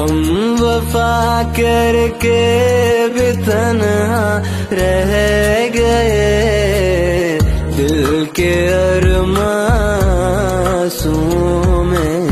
हम वफा करके भी तन्हा रह गए। दिल के अरमासों में